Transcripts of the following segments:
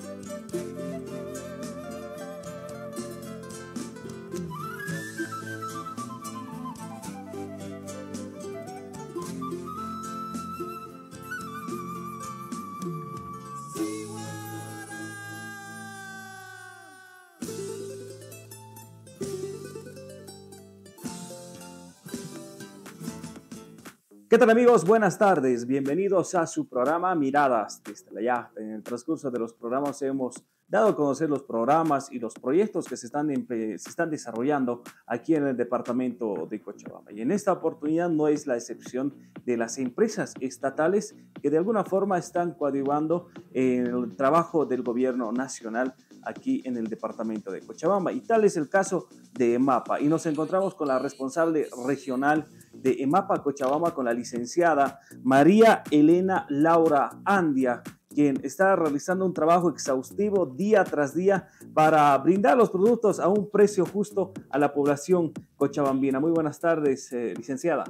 Thank you. ¿Qué tal amigos? Buenas tardes. Bienvenidos a su programa Miradas desde Ya. En el transcurso de los programas hemos dado a conocer los programas y los proyectos que se están, se están desarrollando aquí en el departamento de Cochabamba. Y en esta oportunidad no es la excepción de las empresas estatales que de alguna forma están coadyuvando el trabajo del gobierno nacional aquí en el departamento de Cochabamba. Y tal es el caso de EMAPA. Y nos encontramos con la responsable regional de EMAPA Cochabamba, con la licenciada María Elena Laura Andia, quien está realizando un trabajo exhaustivo día tras día para brindar los productos a un precio justo a la población cochabambina. Muy buenas tardes, eh, licenciada.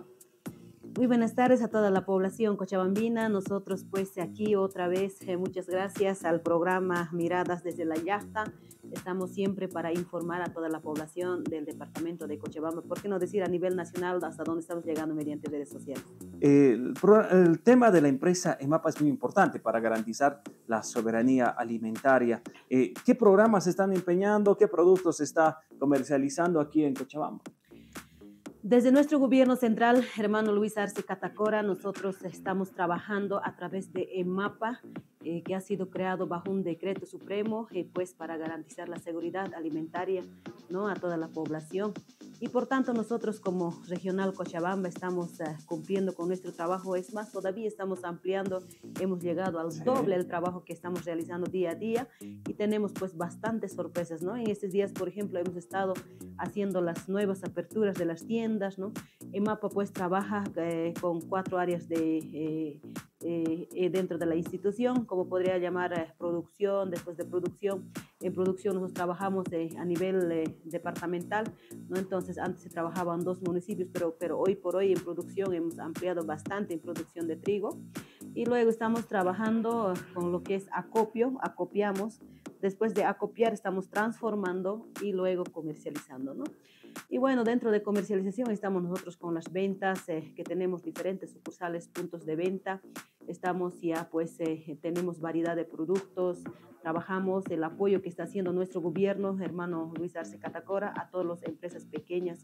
Muy buenas tardes a toda la población cochabambina. Nosotros pues aquí otra vez eh, muchas gracias al programa Miradas desde la Yasta. Estamos siempre para informar a toda la población del departamento de Cochabamba, por qué no decir a nivel nacional hasta dónde estamos llegando mediante redes sociales. El, el tema de la empresa EMAPA es muy importante para garantizar la soberanía alimentaria. Eh, ¿Qué programas se están empeñando? ¿Qué productos se está comercializando aquí en Cochabamba? Desde nuestro gobierno central, hermano Luis Arce Catacora, nosotros estamos trabajando a través de EMAPA, eh, que ha sido creado bajo un decreto supremo, eh, pues para garantizar la seguridad alimentaria ¿no? a toda la población. Y por tanto nosotros como Regional Cochabamba estamos uh, cumpliendo con nuestro trabajo. Es más, todavía estamos ampliando, hemos llegado al doble del trabajo que estamos realizando día a día y tenemos pues bastantes sorpresas, ¿no? En estos días, por ejemplo, hemos estado haciendo las nuevas aperturas de las tiendas, ¿no? EMAPA pues trabaja eh, con cuatro áreas de... Eh, eh, dentro de la institución, como podría llamar eh, producción, después de producción. En producción nosotros trabajamos eh, a nivel departamental, ¿no? entonces antes se trabajaban dos municipios, pero, pero hoy por hoy en producción hemos ampliado bastante en producción de trigo. Y luego estamos trabajando con lo que es acopio, acopiamos. Después de acopiar estamos transformando y luego comercializando, ¿no? Y bueno, dentro de comercialización estamos nosotros con las ventas, eh, que tenemos diferentes sucursales, puntos de venta. Estamos ya, pues, eh, tenemos variedad de productos, trabajamos el apoyo que está haciendo nuestro gobierno, hermano Luis Arce Catacora, a todas las empresas pequeñas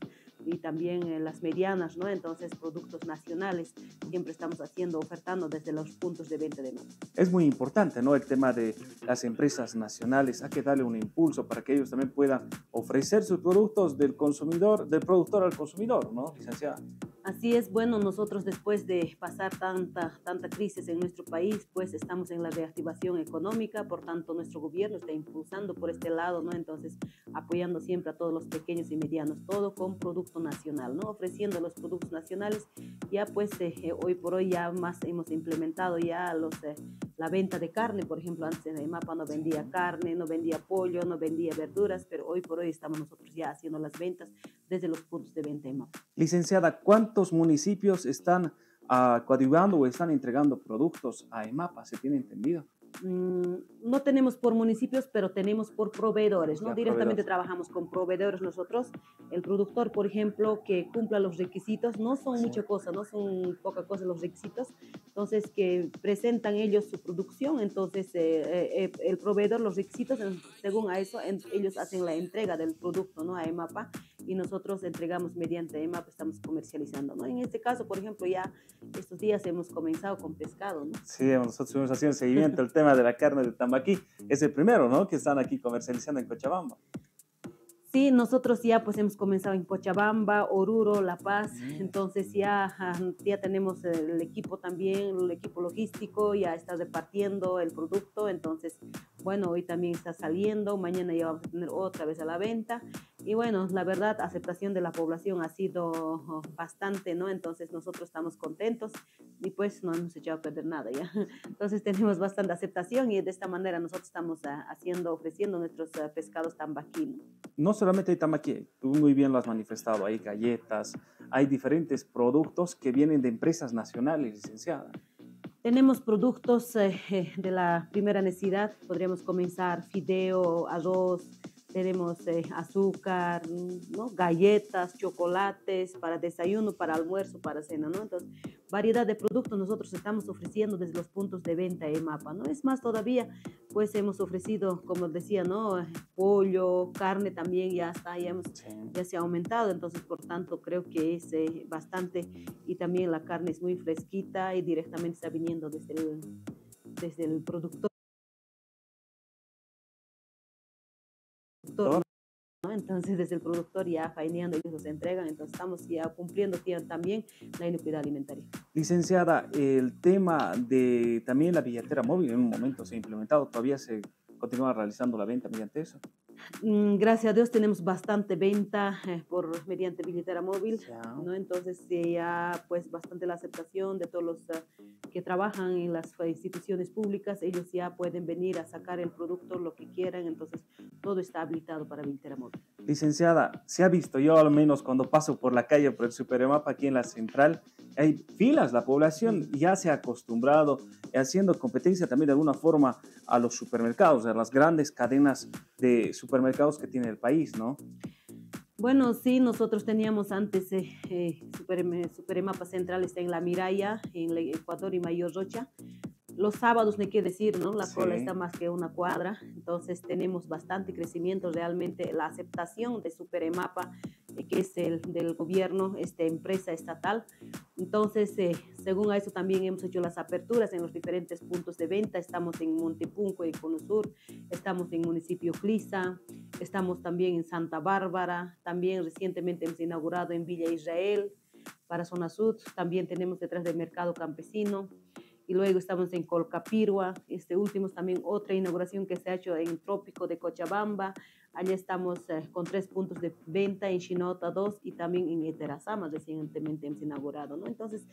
y también eh, las medianas, ¿no? Entonces, productos nacionales, siempre estamos haciendo, ofertando desde los puntos de venta de mano. Es muy importante, ¿no? El tema de las empresas nacionales, hay que darle un impulso para que ellos también puedan ofrecer sus productos del consumidor, del productor al consumidor, ¿no, licenciada? Así es, bueno, nosotros después de pasar tanta, tanta crisis en nuestro país, pues estamos en la reactivación económica, por tanto nuestro gobierno está impulsando por este lado, ¿no? Entonces, apoyando siempre a todos los pequeños y medianos, todo con producto nacional, ¿no? Ofreciendo los productos nacionales, ya pues eh, hoy por hoy ya más hemos implementado ya los, eh, la venta de carne, por ejemplo, antes en el mapa no vendía carne, no vendía pollo, no vendía verduras, pero hoy por hoy estamos nosotros ya haciendo las ventas desde los puntos de venta de mapa. Licenciada, ¿cuántos municipios están uh, coadyuvando o están entregando productos a EMAPA? ¿Se tiene entendido? Mm, no tenemos por municipios, pero tenemos por proveedores, ¿no? Directamente trabajamos con proveedores nosotros. El productor, por ejemplo, que cumpla los requisitos, no son sí. mucha cosa, no son poca cosa los requisitos, entonces que presentan ellos su producción, entonces eh, eh, el proveedor, los requisitos, según a eso, en, ellos hacen la entrega del producto, ¿no? A EMAPA y nosotros entregamos mediante EMAPA, estamos comercializando, ¿no? En este caso, por ejemplo, ya estos días hemos comenzado con pescado, ¿no? Sí, nosotros estuvimos haciendo seguimiento al tema de la carne de tambaquí. Es el primero, ¿no? Que están aquí comercializando en Cochabamba. Sí, nosotros ya pues hemos comenzado en Cochabamba, Oruro, La Paz, mm. entonces ya, ya tenemos el equipo también, el equipo logístico, ya está repartiendo el producto, entonces bueno, hoy también está saliendo, mañana ya vamos a tener otra vez a la venta y bueno, la verdad, aceptación de la población ha sido bastante, ¿no? Entonces nosotros estamos contentos y pues no hemos echado a perder nada ya. Entonces tenemos bastante aceptación y de esta manera nosotros estamos ah, haciendo, ofreciendo nuestros ah, pescados tambaquí. No solamente hay tambaquí, tú muy bien lo has manifestado, hay galletas, hay diferentes productos que vienen de empresas nacionales, licenciada. Tenemos productos eh, de la primera necesidad, podríamos comenzar fideo, arroz, tenemos eh, azúcar, ¿no? galletas, chocolates para desayuno, para almuerzo, para cena, ¿no? Entonces, variedad de productos nosotros estamos ofreciendo desde los puntos de venta en MAPA, ¿no? Es más todavía, pues hemos ofrecido, como decía, ¿no? Pollo, carne también ya está, ya, hemos, ya se ha aumentado, entonces, por tanto, creo que es eh, bastante, y también la carne es muy fresquita y directamente está viniendo desde el, desde el productor. Entonces, desde el productor ya faineando, ellos nos entregan, entonces estamos ya cumpliendo también la inocuidad alimentaria. Licenciada, el tema de también la billetera móvil en un momento se ha implementado, todavía se continúa realizando la venta mediante eso. Mm, gracias a Dios tenemos bastante venta eh, por mediante billetera móvil, ¿no? Entonces ya pues bastante la aceptación de todos los uh, que trabajan en las instituciones públicas, ellos ya pueden venir a sacar el producto lo que quieran, entonces todo está habilitado para billetera móvil. Licenciada, se ha visto yo al menos cuando paso por la calle por el Superemapa aquí en la central, hay filas, la población ya se ha acostumbrado haciendo competencia también de alguna forma a los supermercados, a las grandes cadenas de supermercados que tiene el país, ¿no? Bueno, sí, nosotros teníamos antes eh, eh Super, Superemapa Central está en La Miraya, en Ecuador y Mayor Rocha. Los sábados, no hay que decir, ¿no? La cola está más que una cuadra, entonces tenemos bastante crecimiento realmente. La aceptación de Superemapa eh, que es el del gobierno, esta empresa estatal. Entonces, eh, según a eso también hemos hecho las aperturas en los diferentes puntos de venta. Estamos en Montepunco, en Cono Sur, estamos en municipio Clisa, estamos también en Santa Bárbara, también recientemente hemos inaugurado en Villa Israel, para Zona Sur, también tenemos detrás del Mercado Campesino. Y luego estamos en Colcapirua, este último también otra inauguración que se ha hecho en Trópico de Cochabamba, Allí estamos eh, con tres puntos de venta en Shinota 2 y también en Eterazama, recientemente hemos inaugurado. ¿no? Entonces,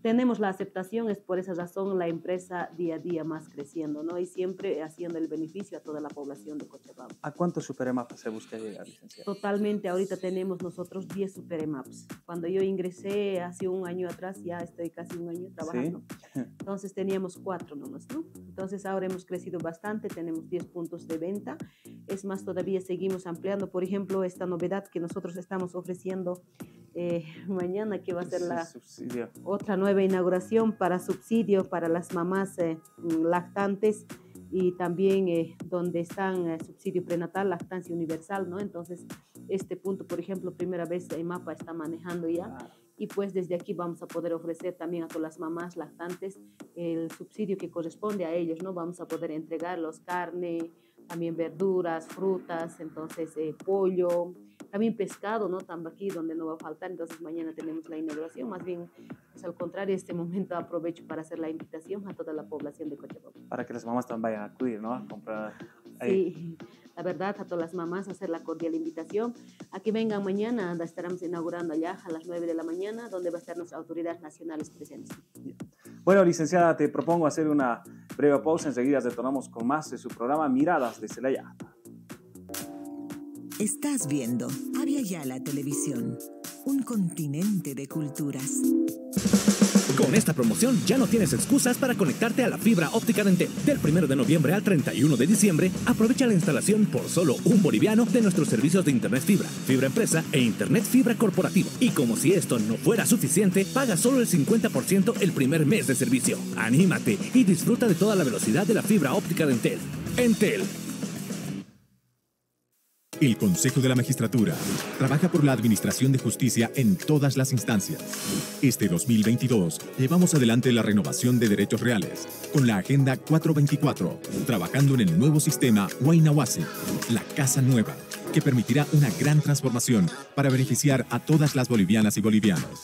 tenemos la aceptación, es por esa razón la empresa día a día más creciendo ¿no? y siempre haciendo el beneficio a toda la población de Cochabamba. ¿A cuántos superemaps se busca llegar, licenciada? Totalmente, ahorita tenemos nosotros 10 superemaps. Cuando yo ingresé hace un año atrás, ya estoy casi un año trabajando, entonces teníamos cuatro nomás, ¿no? Entonces ahora hemos crecido bastante, tenemos 10 puntos de venta, es más, todavía seguimos ampliando, por ejemplo, esta novedad que nosotros estamos ofreciendo eh, mañana, que va a ser la otra nueva inauguración para subsidio para las mamás eh, lactantes y también eh, donde están subsidio prenatal, lactancia universal, ¿no? Entonces, este punto, por ejemplo, primera vez el MAPA está manejando ya. Y pues desde aquí vamos a poder ofrecer también a todas las mamás lactantes el subsidio que corresponde a ellos, ¿no? Vamos a poder entregarlos carne, también verduras, frutas, entonces eh, pollo, también pescado, ¿no? Tambaqui, donde no va a faltar, entonces mañana tenemos la inauguración, más bien, pues al contrario, este momento aprovecho para hacer la invitación a toda la población de Cochabamba. Para que las mamás también vayan a acudir, ¿no? A comprar ahí. Sí, la verdad, a todas las mamás hacer la cordial invitación a que vengan mañana, estaremos inaugurando allá a las 9 de la mañana, donde va a estar nuestras autoridades nacionales presentes. Bueno, licenciada, te propongo hacer una breve pausa. Enseguida retornamos con más de su programa Miradas de Celaya. Estás viendo Avia Yala Televisión, un continente de culturas. Con esta promoción ya no tienes excusas para conectarte a la fibra óptica de Entel. Del 1 de noviembre al 31 de diciembre, aprovecha la instalación por solo un boliviano de nuestros servicios de Internet Fibra, Fibra Empresa e Internet Fibra Corporativo. Y como si esto no fuera suficiente, paga solo el 50% el primer mes de servicio. Anímate y disfruta de toda la velocidad de la fibra óptica de Entel. Entel el Consejo de la Magistratura trabaja por la administración de justicia en todas las instancias. Este 2022 llevamos adelante la renovación de derechos reales con la Agenda 424, trabajando en el nuevo sistema Huaynawasi, la Casa Nueva, que permitirá una gran transformación para beneficiar a todas las bolivianas y bolivianos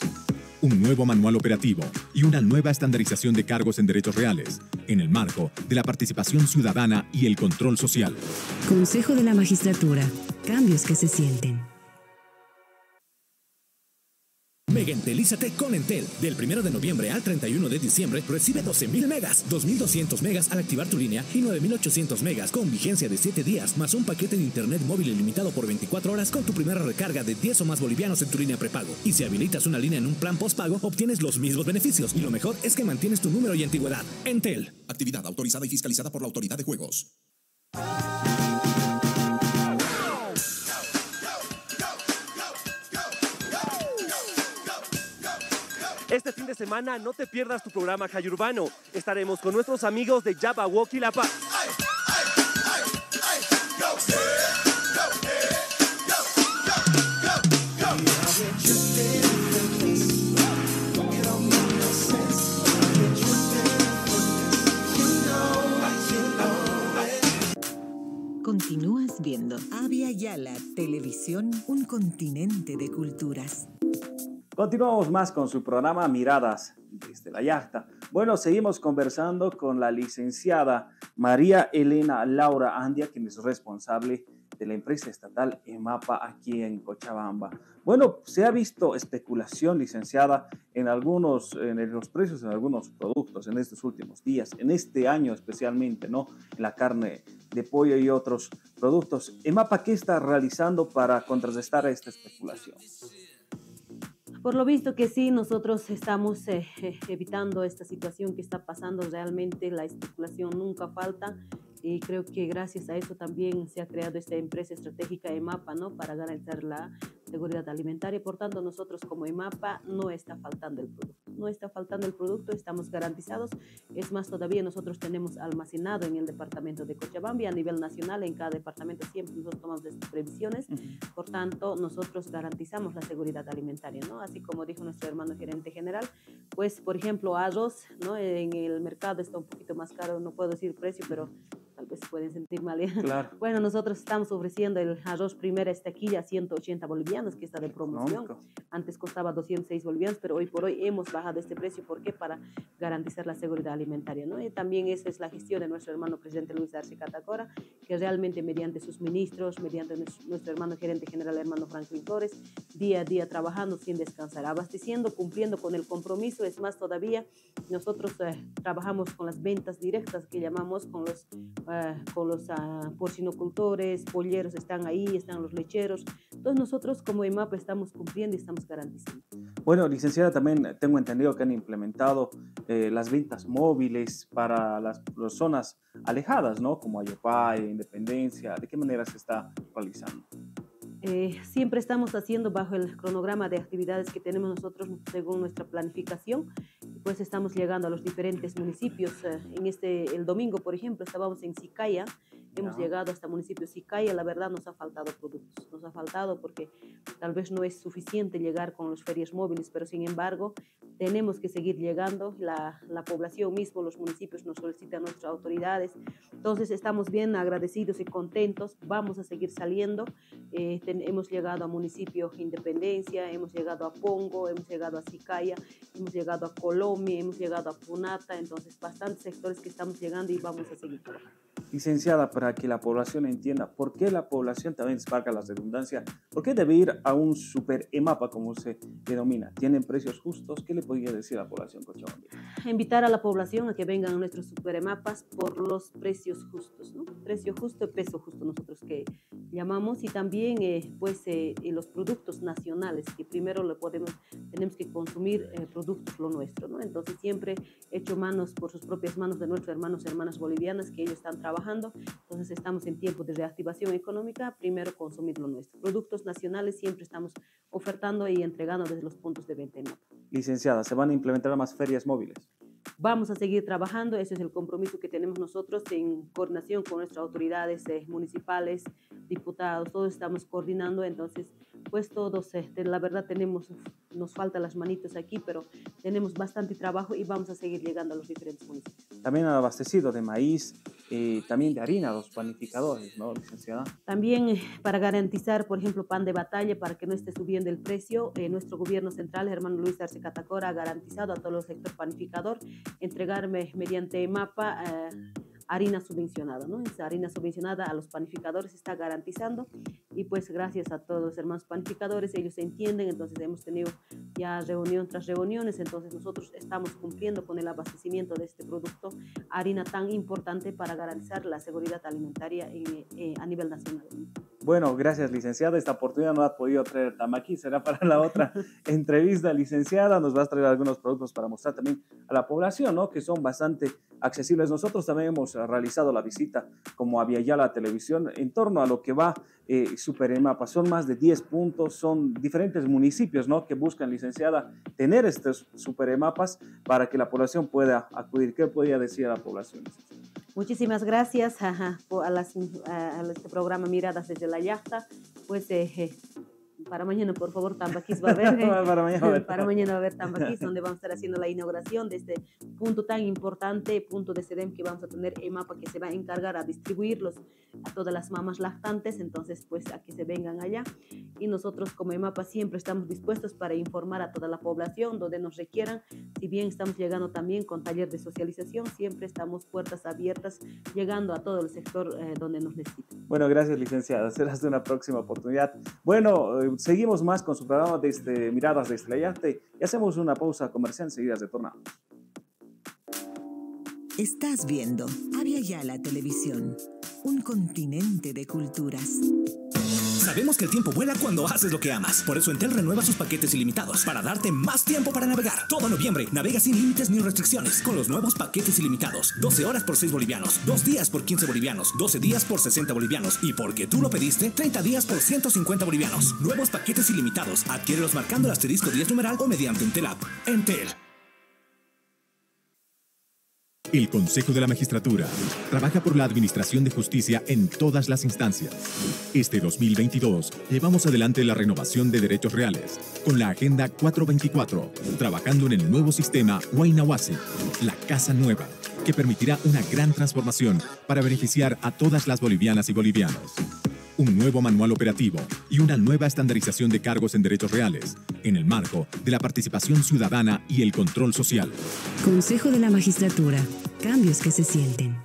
un nuevo manual operativo y una nueva estandarización de cargos en derechos reales, en el marco de la participación ciudadana y el control social. Consejo de la Magistratura. Cambios que se sienten. Llega Entelízate con Entel. Del 1 de noviembre al 31 de diciembre recibe 12.000 megas, 2.200 megas al activar tu línea y 9.800 megas con vigencia de 7 días, más un paquete de internet móvil ilimitado por 24 horas con tu primera recarga de 10 o más bolivianos en tu línea prepago. Y si habilitas una línea en un plan postpago, obtienes los mismos beneficios. Y lo mejor es que mantienes tu número y antigüedad. Entel. Actividad autorizada y fiscalizada por la Autoridad de Juegos. Este fin de semana no te pierdas tu programa Urbano. Estaremos con nuestros amigos de Jabberwock y La Paz. Continúas viendo Avia Yala Televisión, un continente de culturas. Continuamos más con su programa Miradas desde la Yachta. Bueno, seguimos conversando con la licenciada María Elena Laura Andia, quien es responsable de la empresa estatal EMAPA aquí en Cochabamba. Bueno, se ha visto especulación, licenciada, en algunos, en los precios en algunos productos en estos últimos días, en este año especialmente, ¿no? La carne de pollo y otros productos. EMAPA, ¿qué está realizando para contrarrestar esta especulación? Por lo visto que sí, nosotros estamos eh, evitando esta situación que está pasando. Realmente la especulación nunca falta y creo que gracias a eso también se ha creado esta empresa estratégica EMAPA, ¿no? Para garantizar la seguridad alimentaria. Por tanto, nosotros como EMAPA no está faltando el producto. No está faltando el producto, estamos garantizados. Es más, todavía nosotros tenemos almacenado en el departamento de Cochabamba y a nivel nacional, en cada departamento siempre nosotros tomamos estas previsiones. Por tanto, nosotros garantizamos la seguridad alimentaria, ¿no? Así como dijo nuestro hermano gerente general, pues, por ejemplo, arroz, ¿no? En el mercado está un poquito más caro, no puedo decir precio, pero tal vez pueden sentir mal. Claro. Bueno, nosotros estamos ofreciendo el arroz primera estaquilla 180 bolivianos, que está de promoción. Antes costaba 206 bolivianos, pero hoy por hoy hemos bajado este precio. ¿Por qué? Para garantizar la seguridad alimentaria. ¿no? Y también esa es la gestión de nuestro hermano presidente Luis Arce Catacora, que realmente mediante sus ministros, mediante nuestro hermano gerente general, hermano Franklin Flores, día a día trabajando sin descansar, abasteciendo, cumpliendo con el compromiso. Es más, todavía nosotros eh, trabajamos con las ventas directas que llamamos con los Con los uh, porcinocultores, polleros están ahí, están los lecheros. Entonces nosotros como EMAP estamos cumpliendo y estamos garantizando. Bueno, licenciada, también tengo entendido que han implementado eh, las ventas móviles para las, las, zonas alejadas, ¿no? Como Ayopay, Independencia. ¿De qué manera se está realizando? Eh, siempre estamos haciendo bajo el cronograma de actividades que tenemos nosotros según nuestra planificación pues estamos llegando a los diferentes municipios. Eh, en este, el domingo, por ejemplo, estábamos en Sicaya, hemos llegado hasta el municipio de Sicaya, la verdad nos ha faltado productos, nos ha faltado porque tal vez no es suficiente llegar con los ferias móviles, pero sin embargo tenemos que seguir llegando, la, la población mismo, los municipios nos solicitan nuestras autoridades, entonces estamos bien agradecidos y contentos, vamos a seguir saliendo, eh, hemos llegado a municipio Independencia, hemos llegado a Pongo, hemos llegado a Sicaya, hemos llegado a Colombia, hemos llegado a Punata, entonces bastantes sectores que estamos llegando y vamos a seguir. Licenciada, para que la población entienda por qué la población también desparca la redundancia, por qué debe ir a un super EMAPA, como se denomina. ¿Tienen precios justos? ¿Qué le podría decir a la población cochabambina? Invitar a la población a que vengan a nuestros super EMAPAs por los precios justos, ¿no? Precio justo y peso justo, nosotros que llamamos, y también eh, pues eh, los productos nacionales, que primero lo podemos, tenemos que consumir eh, productos lo nuestro, ¿no? Entonces siempre hecho manos por sus propias manos de nuestros hermanos y hermanas bolivianas que ellos están trabajando trabajando, entonces estamos en tiempo de reactivación económica, primero consumir lo nuestro. Productos nacionales siempre estamos ofertando y entregando desde los puntos de venta en Licenciada, ¿se van a implementar más ferias móviles? Vamos a seguir trabajando, ese es el compromiso que tenemos nosotros en coordinación con nuestras autoridades eh, municipales, diputados, todos estamos coordinando, entonces pues todos, este, la verdad tenemos, nos faltan las manitos aquí, pero tenemos bastante trabajo y vamos a seguir llegando a los diferentes municipios. También han abastecido de maíz, eh, también de harina, los panificadores, ¿no, licenciada? También eh, para garantizar, por ejemplo, pan de batalla, para que no esté subiendo el precio, eh, nuestro gobierno central, hermano Luis Arce Catacora, ha garantizado a todo el sector panificador entregarme mediante mapa harina subvencionada, ¿no? Esa harina subvencionada a los panificadores está garantizando y pues gracias a todos los hermanos panificadores, ellos entienden, entonces hemos tenido ya reunión tras reuniones, entonces nosotros estamos cumpliendo con el abastecimiento de este producto, harina tan importante para garantizar la seguridad alimentaria eh, a nivel nacional. Bueno, gracias licenciada. Esta oportunidad no ha podido traer tamaki, será para la otra entrevista, licenciada. Nos va a traer algunos productos para mostrar también a la población, ¿no? Que son bastante accesibles. Nosotros también hemos realizado la visita como había ya la televisión en torno a lo que va eh. Son más de 10 puntos, son diferentes municipios, ¿no? Que buscan, licenciada, tener estos Superemapas para que la población pueda acudir. ¿Qué podría decir a la población? Muchísimas gracias a, este programa Miradas desde la Yachta. Pues eh, para mañana, por favor, Tambaquís va a haber. para, mañana, va para mañana va a haber Tambaquís, donde vamos a estar haciendo la inauguración de este punto tan importante, punto de SEDEM que vamos a tener EMAPA que se va a encargar a distribuirlos a todas las mamás lactantes, entonces pues a que se vengan allá. Y nosotros como EMAPA siempre estamos dispuestos para informar a toda la población donde nos requieran, si bien estamos llegando también con taller de socialización, siempre estamos puertas abiertas, llegando a todo el sector eh, donde nos necesiten. Bueno, gracias licenciada, será hasta una próxima oportunidad. Bueno, eh, seguimos más con su programa de este, Miradas de Estrellarte y hacemos una pausa comercial, enseguida retornamos. Estás viendo Avia Yala Televisión, un continente de culturas. Sabemos que el tiempo vuela cuando haces lo que amas. Por eso Entel renueva sus paquetes ilimitados para darte más tiempo para navegar. Todo noviembre navega sin límites ni restricciones con los nuevos paquetes ilimitados. 12 horas por 6 bolivianos, 2 días por 15 bolivianos, 12 días por 60 bolivianos y porque tú lo pediste, 30 días por 150 bolivianos. Nuevos paquetes ilimitados. Adquiérelos marcando el asterisco 10 numeral o mediante Entel App. Entel. El Consejo de la Magistratura trabaja por la administración de justicia en todas las instancias. Este 2022 llevamos adelante la renovación de derechos reales con la Agenda 424, trabajando en el nuevo sistema Huaynawase, la Casa Nueva, que permitirá una gran transformación para beneficiar a todas las bolivianas y bolivianos un nuevo manual operativo y una nueva estandarización de cargos en derechos reales, en el marco de la participación ciudadana y el control social. Consejo de la Magistratura. Cambios que se sienten.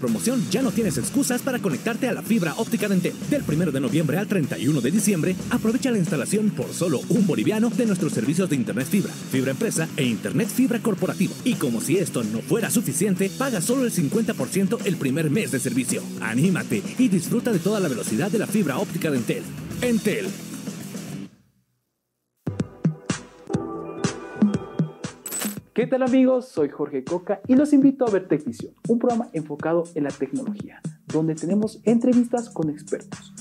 Promoción ya no tienes excusas para conectarte a la fibra óptica de. Del 1 de noviembre al 31 de diciembre, aprovecha la instalación por solo un boliviano de nuestros servicios de Internet Fibra, Fibra Empresa e Internet Fibra Corporativo. Y como si esto no fuera suficiente, paga solo el 50% el primer mes de servicio. Anímate y disfruta de toda la velocidad de la fibra óptica de Entel. Entel ¿Qué tal amigos? Soy Jorge Coca y los invito a ver TechVision, un programa enfocado en la tecnología, donde tenemos entrevistas con expertos,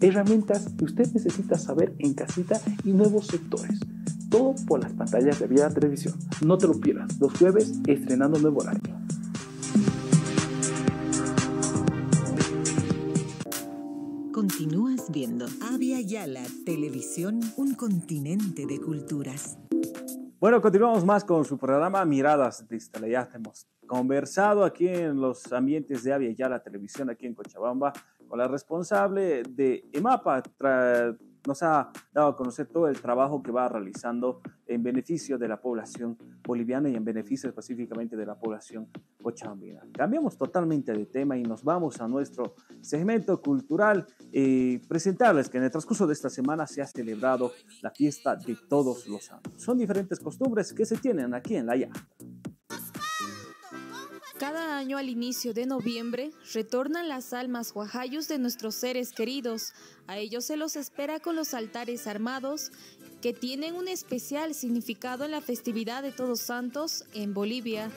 herramientas que usted necesita saber en casita y nuevos sectores. Todo por las pantallas de Vía Televisión. No te lo pierdas, los jueves estrenando nuevo horario. Continúas viendo Avia Yala Televisión, un continente de culturas. Bueno, continuamos más con su programa Miradas de hemos conversado aquí en los ambientes de Avia la televisión aquí en Cochabamba con la responsable de EMAPA nos ha dado a conocer todo el trabajo que va realizando en beneficio de la población boliviana y en beneficio específicamente de la población cochabambina. Cambiamos totalmente de tema y nos vamos a nuestro segmento cultural y presentarles que en el transcurso de esta semana se ha celebrado la fiesta de todos los santos. Son diferentes costumbres que se tienen aquí en la Ya. Cada año al inicio de noviembre retornan las almas guajayos de nuestros seres queridos. A ellos se los espera con los altares armados que tienen un especial significado en la festividad de Todos Santos en Bolivia.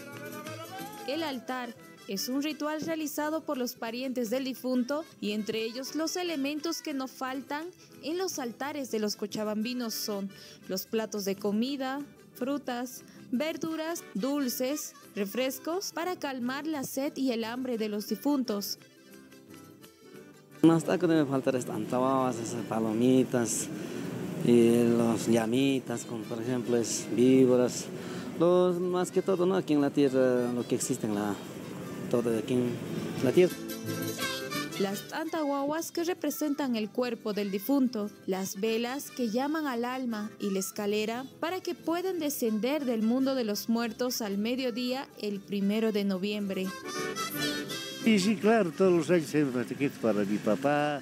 El altar es un ritual realizado por los parientes del difunto y entre ellos los elementos que no faltan en los altares de los cochabambinos son los platos de comida, frutas, verduras, dulces, refrescos para calmar la sed y el hambre de los difuntos. Está que debe faltar estas palomitas y los llamitas, como por ejemplo es víboras, los, más que todo ¿no? aquí en la tierra, lo que existe en la, todo aquí en la tierra las antahuahuas que representan el cuerpo del difunto, las velas que llaman al alma y la escalera para que puedan descender del mundo de los muertos al mediodía el primero de noviembre. Y sí, claro, todos los años hay un para mi papá,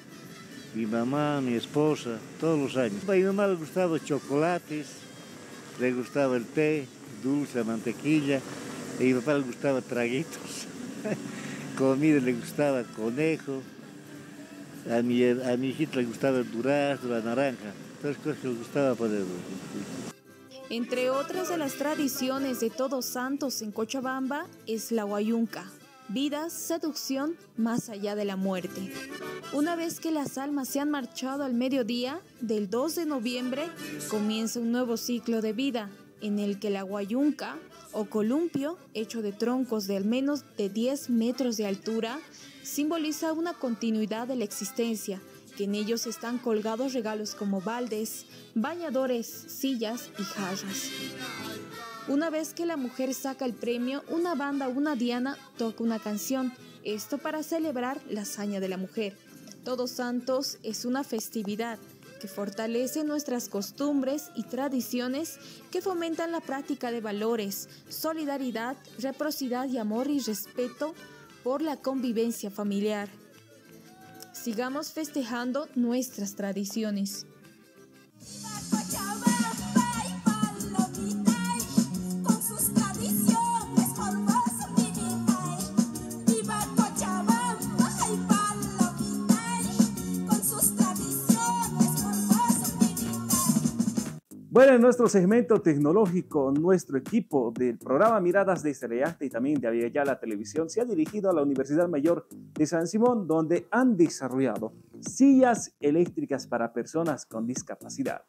mi mamá, mi esposa, todos los años. A mi mamá le gustaba chocolates, le gustaba el té, dulce, mantequilla, y a mi papá le gustaba traguitos. Comida le gustaba conejo, a mi, a le gustaba el durazno, la naranja, todas cosas que le gustaba poner. Entre otras de las tradiciones de Todos Santos en Cochabamba es la guayunca, vida, seducción más allá de la muerte. Una vez que las almas se han marchado al mediodía, del 2 de noviembre comienza un nuevo ciclo de vida en el que la guayunca o columpio, hecho de troncos de al menos de 10 metros de altura, simboliza una continuidad de la existencia que en ellos están colgados regalos como baldes, bañadores, sillas y jarras. Una vez que la mujer saca el premio, una banda una diana toca una canción, esto para celebrar la hazaña de la mujer. Todos Santos es una festividad fortalece nuestras costumbres y tradiciones que fomentan la práctica de valores, solidaridad, reciprocidad y amor y respeto por la convivencia familiar sigamos festejando nuestras tradiciones. Bueno, en nuestro segmento tecnológico, nuestro equipo del programa Miradas de Estrellarte y también de la Televisión se ha dirigido a la Universidad Mayor de San Simón, donde han desarrollado sillas eléctricas para personas con discapacidad.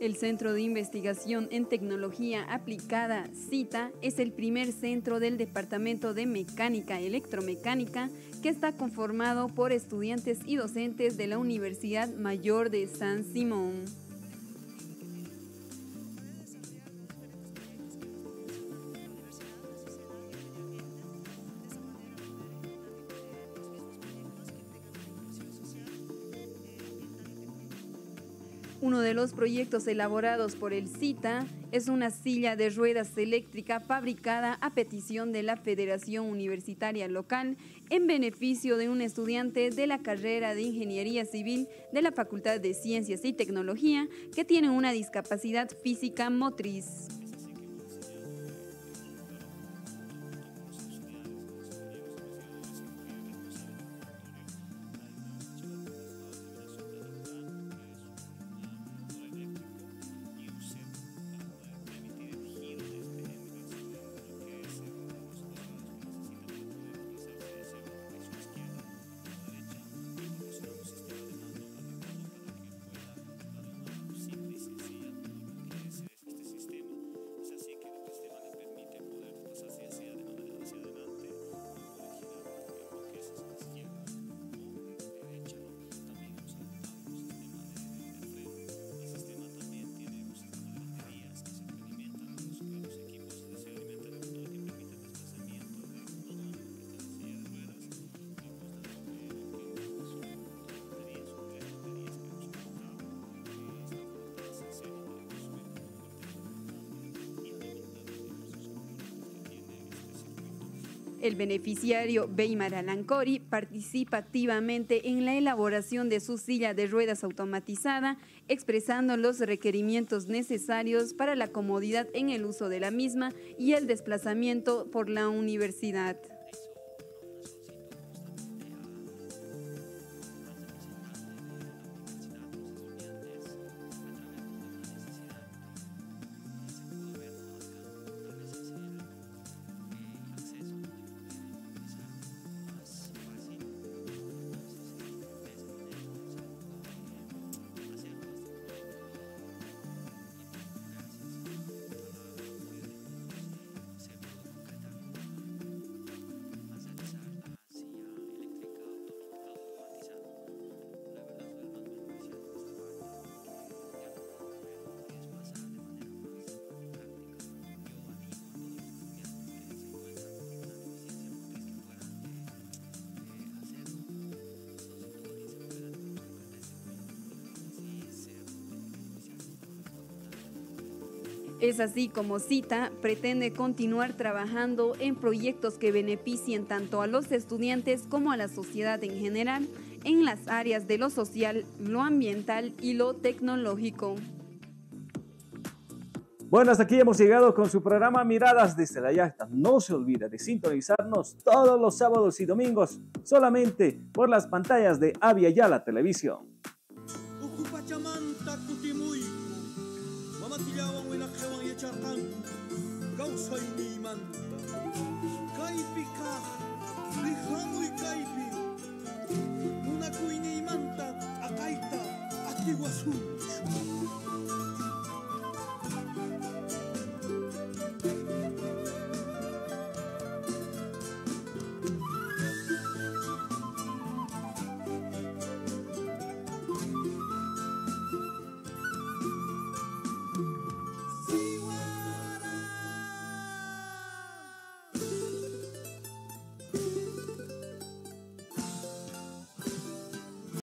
El Centro de Investigación en Tecnología Aplicada, CITA, es el primer centro del Departamento de Mecánica Electromecánica que está conformado por estudiantes y docentes de la Universidad Mayor de San Simón. Uno de los proyectos elaborados por el CITA es una silla de ruedas eléctrica fabricada a petición de la Federación Universitaria Local en beneficio de un estudiante de la carrera de Ingeniería Civil de la Facultad de Ciencias y Tecnología que tiene una discapacidad física motriz. El beneficiario Beimar Alancori participa activamente en la elaboración de su silla de ruedas automatizada, expresando los requerimientos necesarios para la comodidad en el uso de la misma y el desplazamiento por la universidad. Es así como CITA pretende continuar trabajando en proyectos que beneficien tanto a los estudiantes como a la sociedad en general, en las áreas de lo social, lo ambiental y lo tecnológico. Bueno, hasta aquí hemos llegado con su programa Miradas desde la Yasta. No se olvide de sintonizarnos todos los sábados y domingos solamente por las pantallas de Avia Yala Televisión amatilawang wilakewang yacharkang gawsay niman kaipi ka lihamoy kaipi nunakuy nimanta akaita akiwasu